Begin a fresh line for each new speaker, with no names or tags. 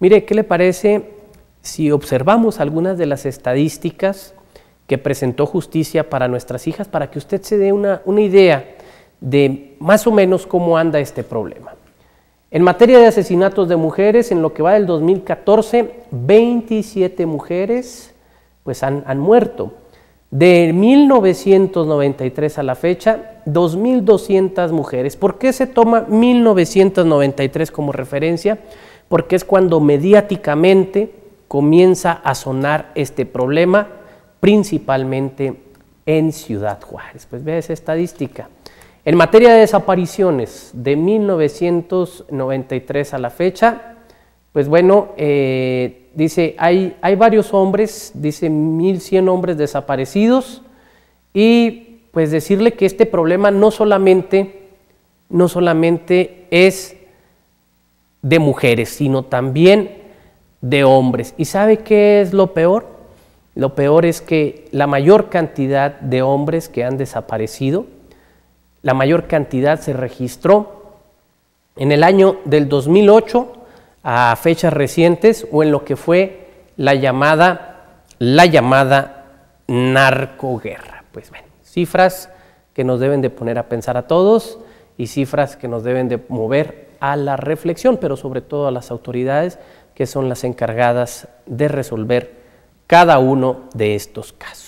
Mire, ¿qué le parece si observamos algunas de las estadísticas que presentó Justicia para nuestras hijas para que usted se dé una, una idea de más o menos cómo anda este problema? En materia de asesinatos de mujeres, en lo que va del 2014, 27 mujeres pues han, han muerto. De 1993 a la fecha, 2.200 mujeres. ¿Por qué se toma 1993 como referencia? Porque es cuando mediáticamente comienza a sonar este problema, principalmente en Ciudad Juárez. Pues vea esa estadística. En materia de desapariciones, de 1993 a la fecha, pues bueno, eh, dice, hay, hay varios hombres, dice 1.100 hombres desaparecidos, y pues decirle que este problema no solamente, no solamente es de mujeres, sino también de hombres. ¿Y sabe qué es lo peor? Lo peor es que la mayor cantidad de hombres que han desaparecido, la mayor cantidad se registró en el año del 2008 a fechas recientes o en lo que fue la llamada, la llamada narcoguerra. Pues bueno, cifras que nos deben de poner a pensar a todos y cifras que nos deben de mover a la reflexión, pero sobre todo a las autoridades que son las encargadas de resolver cada uno de estos casos.